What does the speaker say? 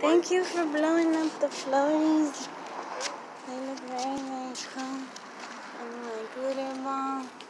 Thank you for blowing up the floaties. They look very, very cool. And my glitter ball.